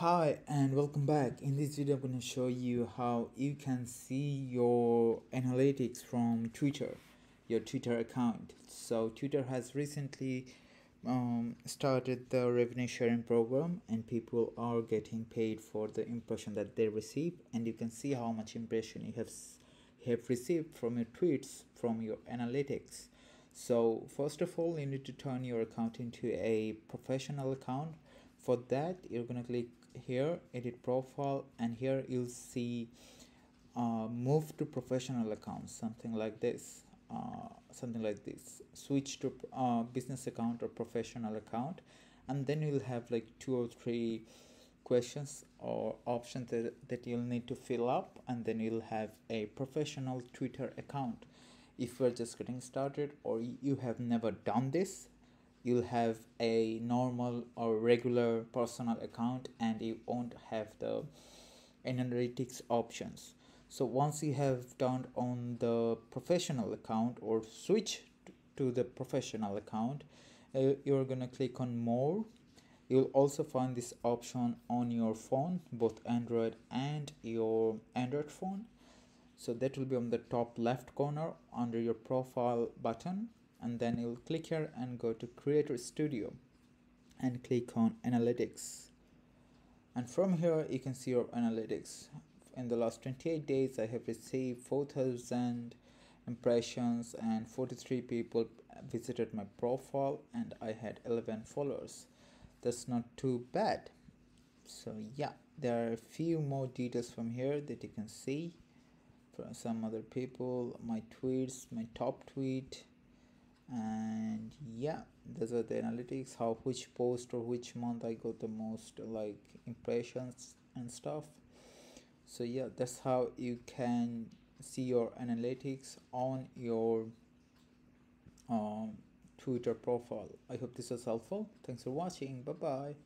Hi and welcome back. In this video I'm going to show you how you can see your analytics from Twitter, your Twitter account. So Twitter has recently um, started the revenue sharing program and people are getting paid for the impression that they receive and you can see how much impression you have have received from your tweets from your analytics. So first of all you need to turn your account into a professional account. For that you're to click here edit profile and here you'll see uh, move to professional account something like this uh, something like this. Switch to uh, business account or professional account and then you'll have like two or three questions or options that, that you'll need to fill up and then you'll have a professional twitter account. If you're just getting started or you have never done this you'll have a normal or regular personal account and you won't have the analytics options. So once you have turned on the professional account or switch to the professional account uh, you're gonna click on more. You'll also find this option on your phone both android and your android phone. So that will be on the top left corner under your profile button and then you'll click here and go to creator studio and click on analytics. And from here you can see your analytics. In the last 28 days i have received 4000 impressions and 43 people visited my profile and i had 11 followers. That's not too bad. So yeah there are a few more details from here that you can see from some other people my tweets my top tweet and yeah those are the analytics how which post or which month i got the most like impressions and stuff. So yeah that's how you can see your analytics on your um, twitter profile. I hope this was helpful. Thanks for watching. Bye bye